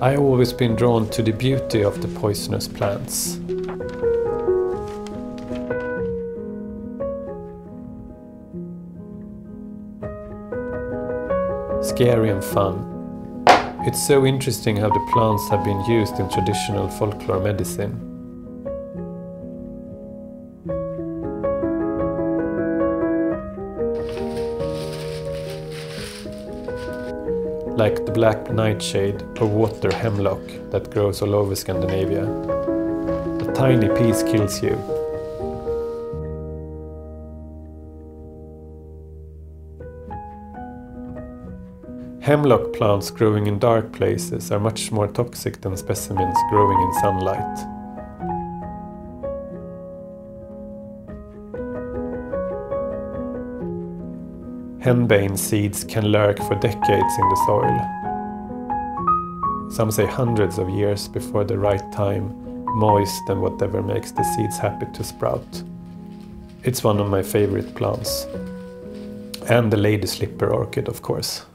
I have always been drawn to the beauty of the poisonous plants. Scary and fun. It's so interesting how the plants have been used in traditional folklore medicine. Like the black nightshade or water hemlock that grows all over Scandinavia. A tiny piece kills you. Hemlock plants growing in dark places are much more toxic than specimens growing in sunlight. Henbane seeds can lurk for decades in the soil. Some say hundreds of years before the right time, moist and whatever makes the seeds happy to sprout. It's one of my favorite plants. And the lady slipper orchid, of course.